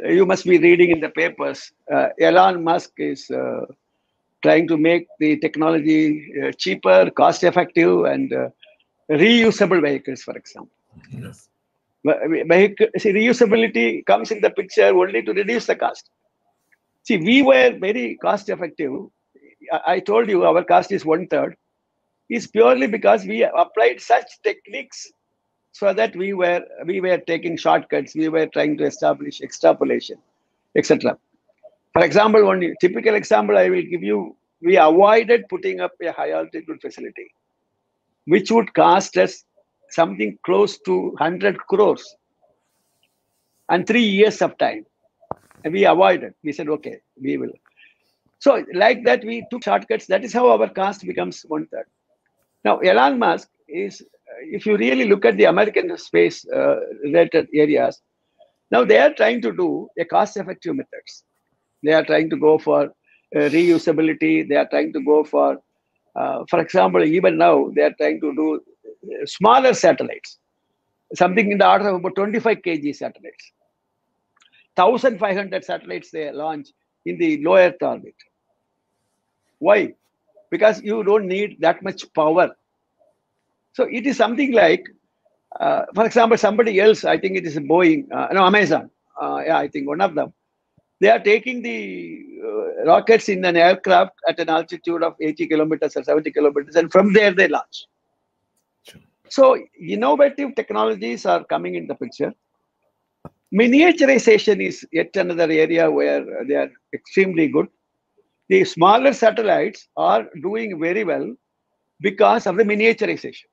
you must be reading in the papers. Uh, Elon Musk is uh, trying to make the technology uh, cheaper, cost effective, and uh, reusable vehicles, for example. Yes. Vehicle, see, reusability comes in the picture only to reduce the cost. See, we were very cost effective. I, I told you our cost is one third. Is purely because we applied such techniques so that we were we were taking shortcuts. We were trying to establish extrapolation, etc. For example, one typical example I will give you: we avoided putting up a high altitude facility, which would cost us something close to 100 crores and three years of time. And we avoided. We said, okay, we will. So, like that, we took shortcuts. That is how our cost becomes one third. Now, Elon Musk is, if you really look at the American space uh, related areas, now they are trying to do a cost effective methods. They are trying to go for uh, reusability. They are trying to go for, uh, for example, even now they are trying to do smaller satellites, something in the order of about 25 kg satellites. 1,500 satellites they launch in the low Earth orbit. Why? Because you don't need that much power. So it is something like, uh, for example, somebody else, I think it is Boeing, uh, no, Amazon, uh, yeah, I think one of them, they are taking the uh, rockets in an aircraft at an altitude of 80 kilometers or 70 kilometers, and from there they launch. So innovative technologies are coming in the picture. Miniaturization is yet another area where they are extremely good. The smaller satellites are doing very well because of the miniaturization.